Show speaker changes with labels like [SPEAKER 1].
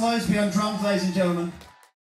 [SPEAKER 1] close Moseby on drums, ladies and gentlemen.